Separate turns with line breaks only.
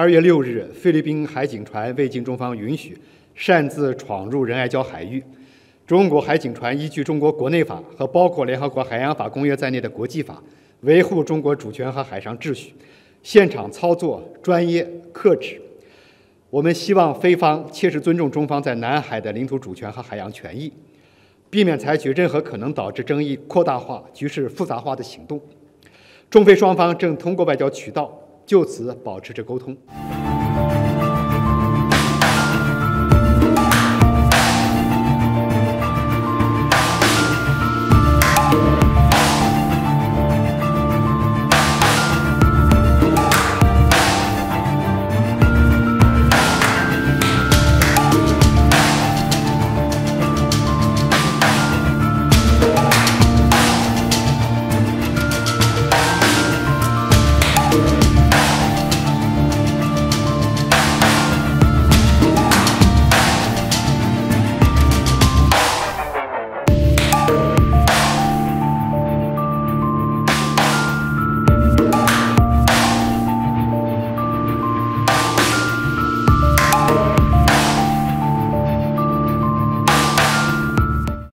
二月六日，菲律宾海警船未经中方允许，擅自闯入仁爱礁海域。中国海警船依据中国国内法和包括联合国海洋法公约在内的国际法，维护中国主权和海上秩序，现场操作专业克制。我们希望菲方切实尊重中方在南海的领土主权和海洋权益，避免采取任何可能导致争议扩大化、局势复杂化的行动。中菲双方正通过外交渠道就此保持着沟通。